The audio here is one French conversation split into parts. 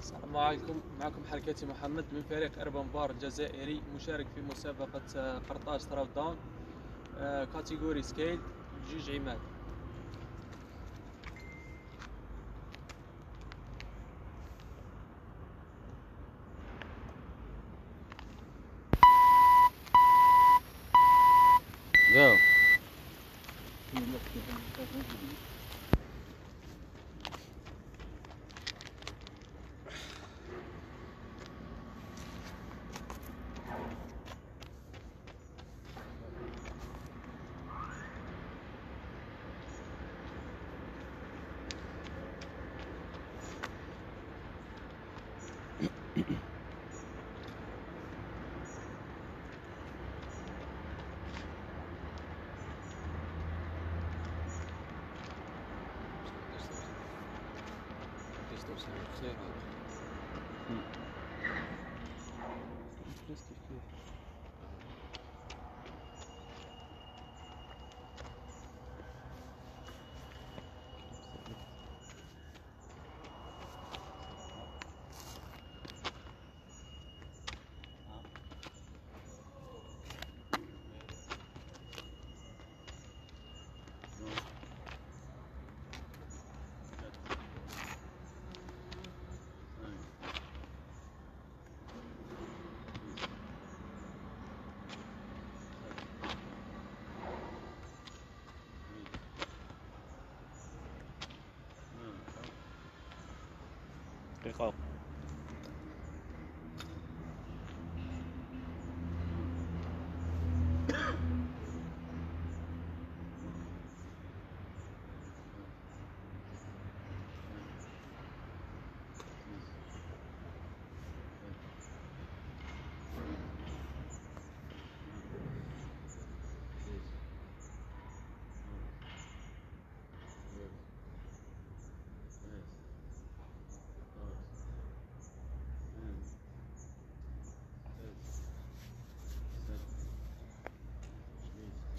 السلام عليكم. معكم حركاتي محمد من فريق اربن بار الجزائري مشارك في مسابقة آه، قرطاج تراف داون آه، كاتيجوري سكيل جوج عماد. Mm-mm. الرقاق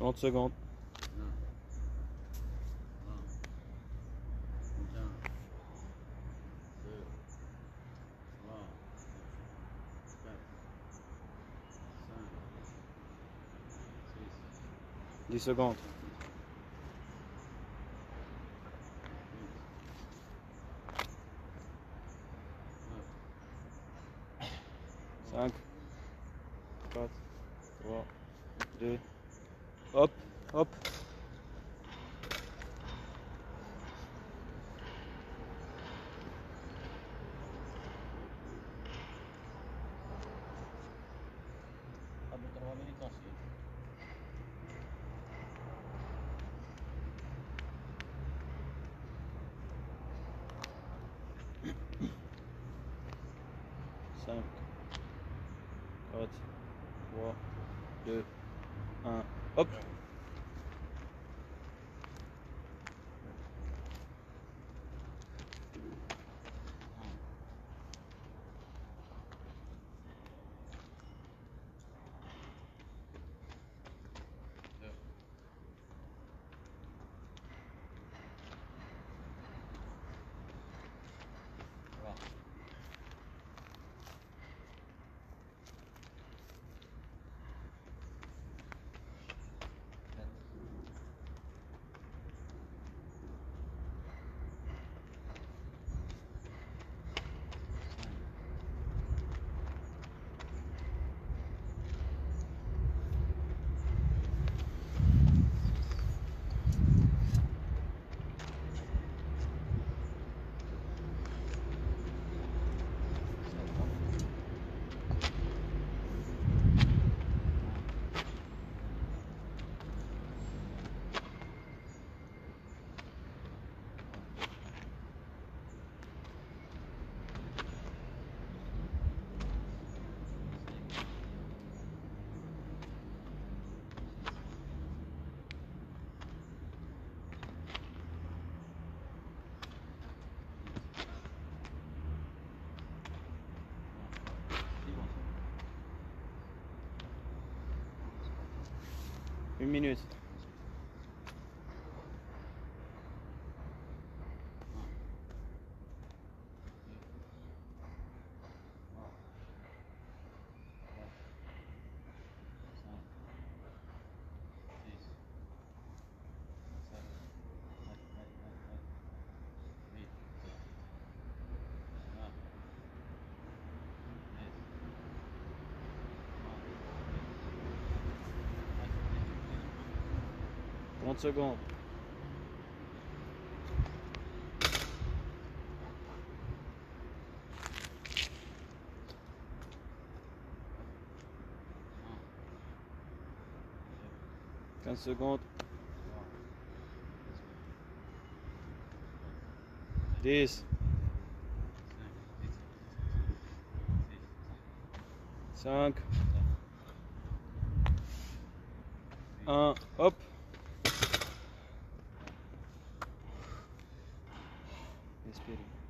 30 secondes. Dix secondes. Cinq, quatre, trois, deux, un, hop. 1 minut. 30 secondes. Quinze secondes. Dix. Cinq. Un. Hop. 4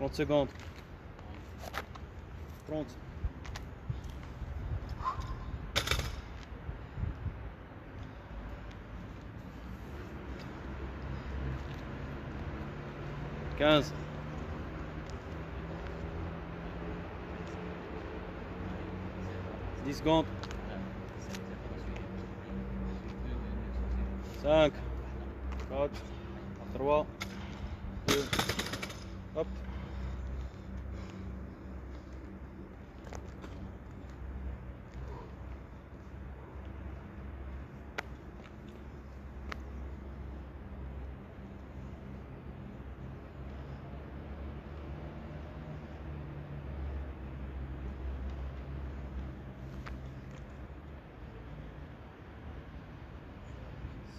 30 secondes. 30. Quinze. Dix secondes. Cinq. Quatre. Trois. Deux. Hop.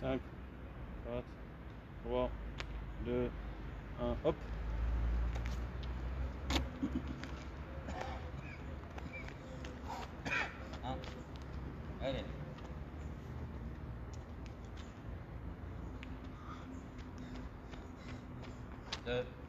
Cinq, quatre, trois, deux, un, hop. Un. Allez. Deux.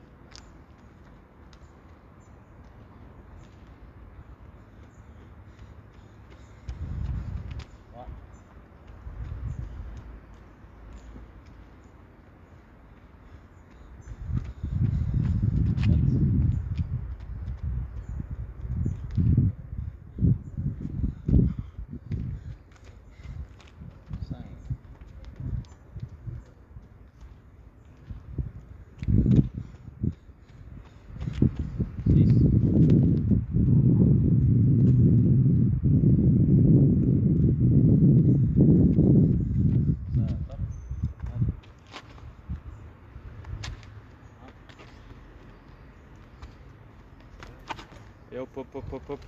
Я оп оп оп оп оп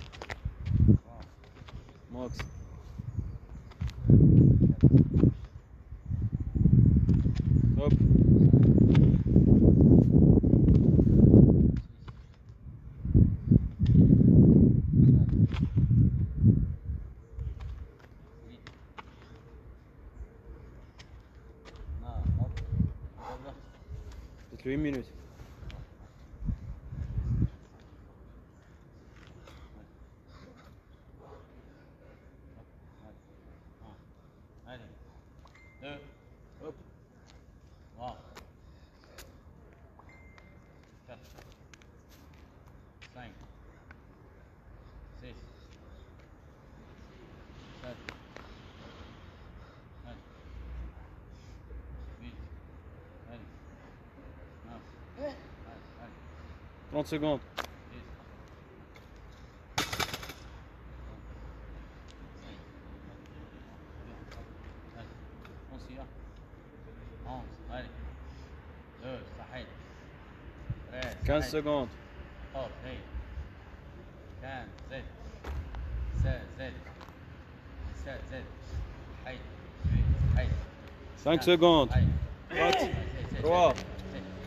Макс. Оп. Петлю минуть. 30 secondes. Quinze secondes. Cinq secondes. 4, 3,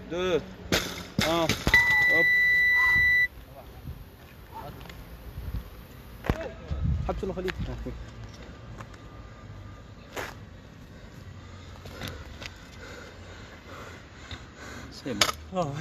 2, 1. هوب حط له خليط سيما آه